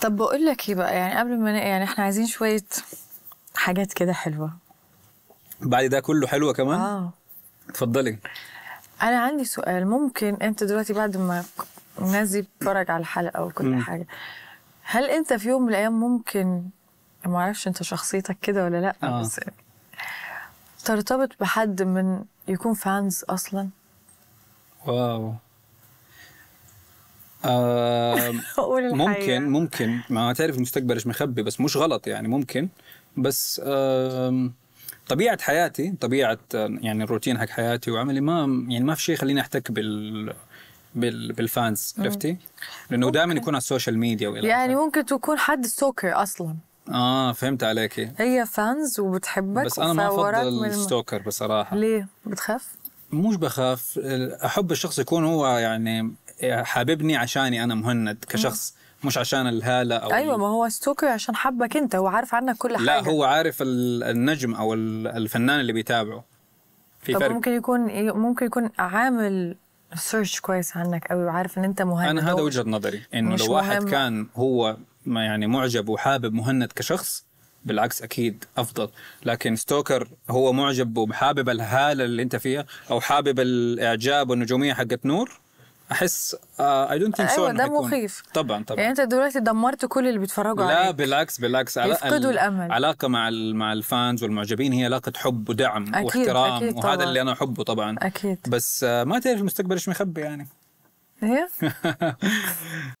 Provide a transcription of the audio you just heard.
طب بقول لك إيه بقى؟ يعني قبل ما يعني إحنا عايزين شوية حاجات كده حلوة. بعد ده كله حلوة كمان؟ آه. تفضلي أنا عندي سؤال. ممكن أنت دلوقتي بعد ما الناس دي بتتفرج على الحلقة وكل مم. حاجة هل أنت في يوم من الأيام ممكن ما أعرفش أنت شخصيتك كده ولا لأ آه. بس ترتبط بحد من يكون فانز أصلا؟ واو. آه. ممكن ممكن. ما تعرف المستقبل إيش مخبي بس مش غلط يعني ممكن. بس آم، طبيعة حياتي طبيعة آه، يعني الروتين حق حياتي وعملي ما يعني ما في شيء يخليني أحتك بال بال بال fans عرفتي؟ لأنه دائما يكون على ال social media وإلى يعني. ممكن تكون حد stalker أصلا. آه فهمت عليكي هي fans وبتحبك بس أنا ما أفضل ال stalker بصراحة. ليه؟ بتخاف؟ مش بخاف. أحب الشخص يكون هو يعني حاببني عشاني أنا مهند كشخص مش عشان الهالة أو أيوه ما هو stalker عشان حبك أنت هو عارف عنك كل حاجة. لا هو عارف ال- النجم أو ال- الفنان اللي بيتابعه. في طب فرق. ممكن يكون ممكن يكون عامل search كويس عنك قوي وعارف إن أنت مهند. أنا هذا وجهة نظري إنه لو واحد مهم. كان هو ما يعني معجب وحابب مهند كشخص بالعكس أكيد أفضل. لكن stalker هو معجب وحابب الهالة اللي أنت فيها أو حابب الإعجاب والنجومية حقت نور أحس I don't think so ده مخيف. طبعا طبعا. يعني أنت دلوقتي دمرت كل اللي بيتفرجوا لا عليك. بالعكس بالعكس. علا- يفقدوا ال- الأمل. علاقة مع ال- مع ال fans والمعجبين هي علاقة حب ودعم أكيد، واحترام أكيد وهذا طبعاً. اللي أنا أحبه طبعا. أكيد. بس آه، ما تعرف المستقبل إيش مخبي يعني. هي